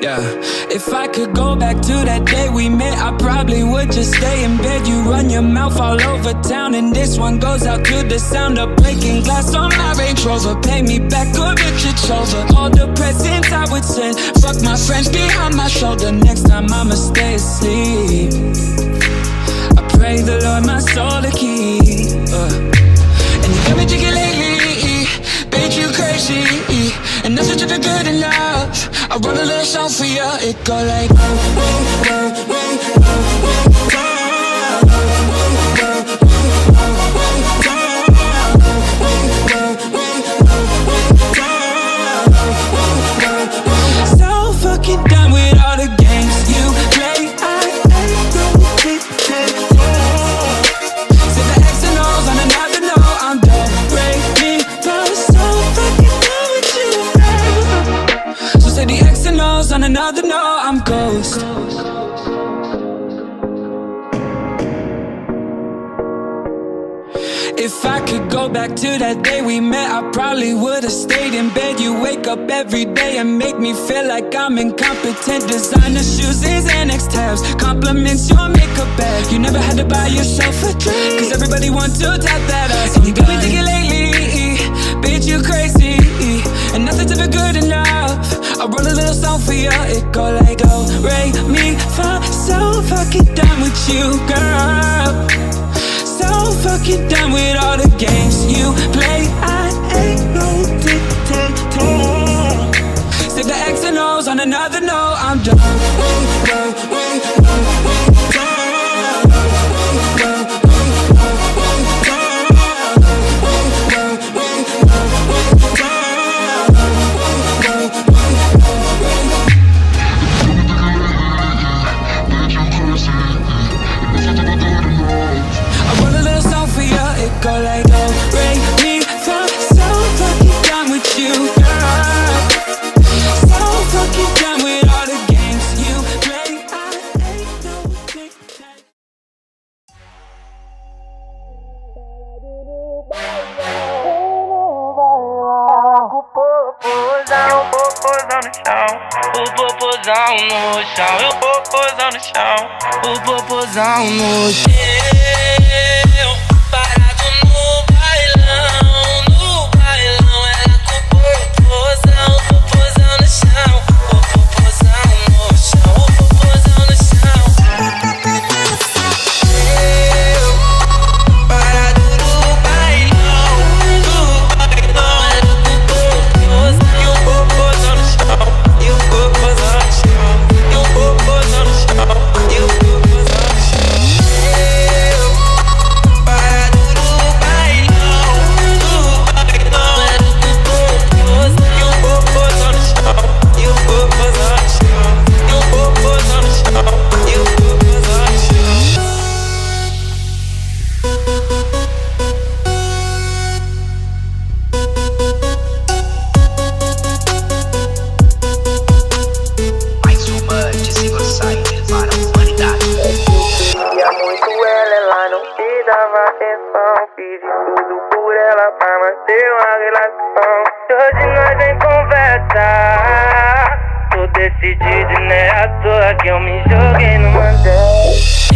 Yeah, if I could go back to that day we met, I probably would just stay in bed. You run your mouth all over town, and this one goes out to the sound of breaking glass on my Range Rover. Pay me back or Richard over. All the presents I would send, fuck my friends behind my shoulder. Next time I'ma stay asleep. I pray the Lord my soul to keep. Uh. And you got me jiggy lately, bitch you crazy, and nothing's ever good enough. I wrote a little song for you, it go like ghost If I could go back to that day we met, I probably would've stayed in bed. You wake up every day and make me feel like I'm incompetent. Designer shoes is Xanax tabs, compliments your makeup bag. You never had to buy yourself a drink, cause everybody wants to tap that ass. And you got me thinking lately, bitch, you crazy, and nothing's ever good enough. I wrote a little song for you, it go like, go Ray, me, fa, so fucking done with you, girl. So fucking done with all the games you play. I ain't no dictator. Say the X and O's on another note. Popozão no chão. E o popozão no chão. O popozão no chão. Fiz tudo por ela pra manter uma relação. E hoje nós nem conversa. Tô decidido e não é à toa que eu me joguei no mandel.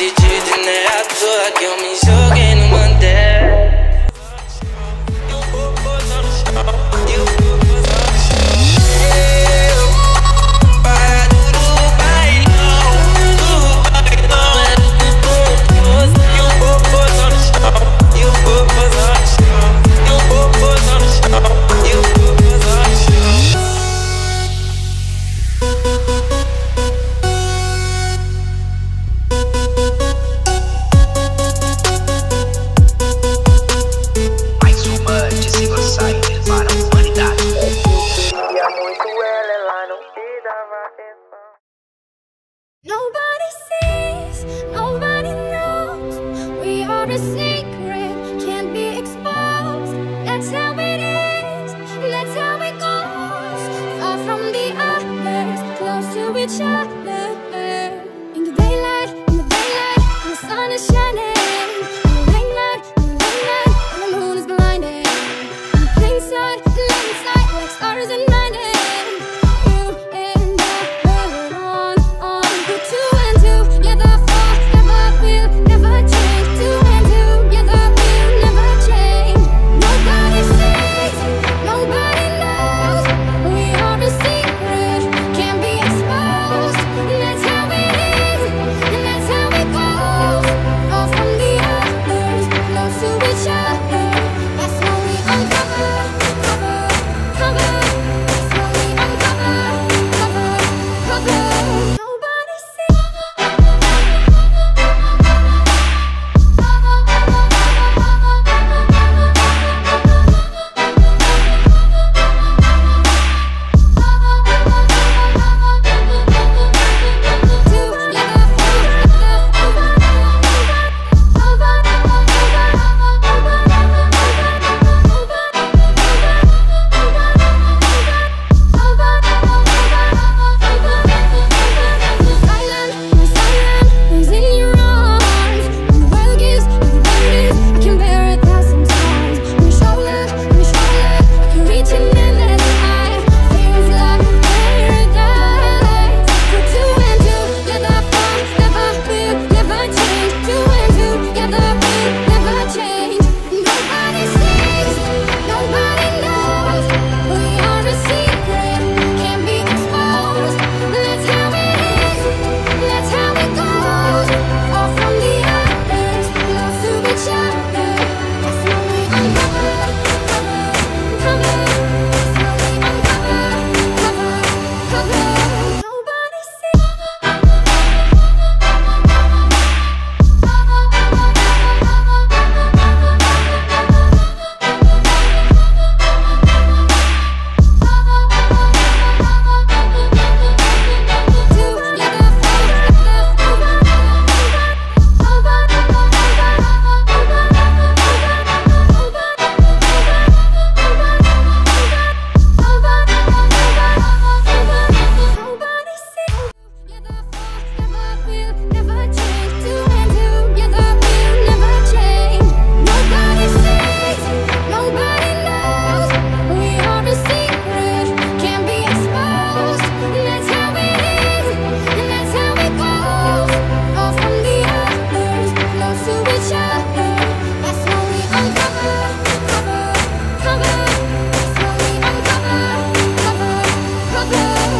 decidi, né? À toa que eu me joguei.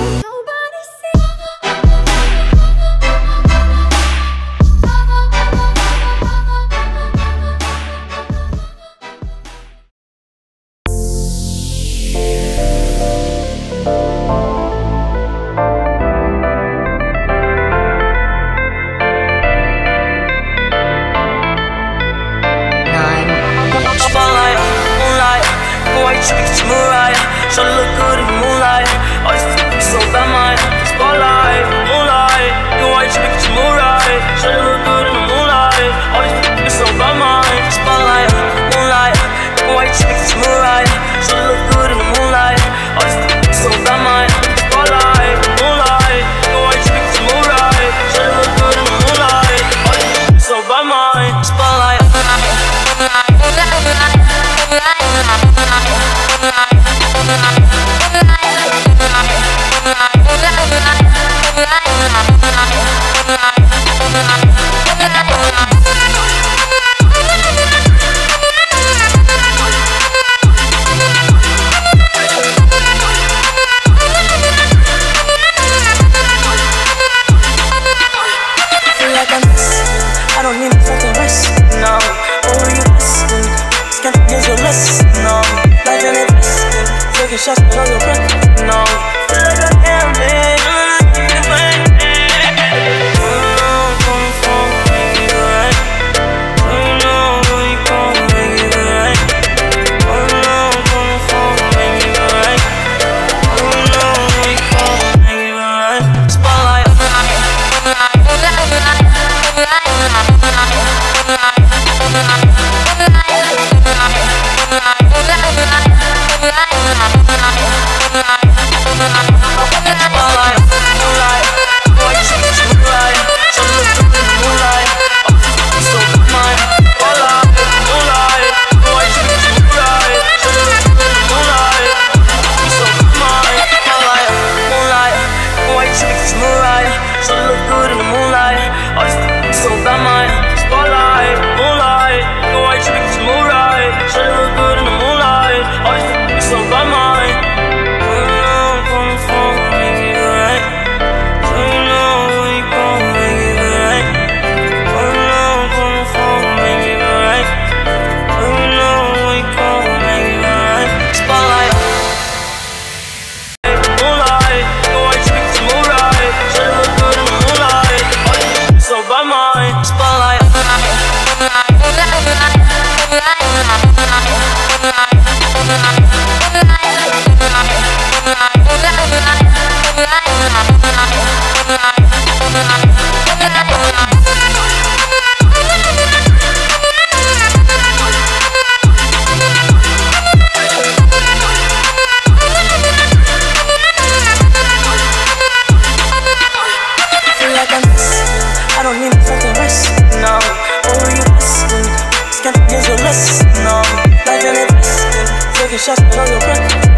No.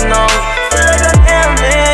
No. Feel like a damn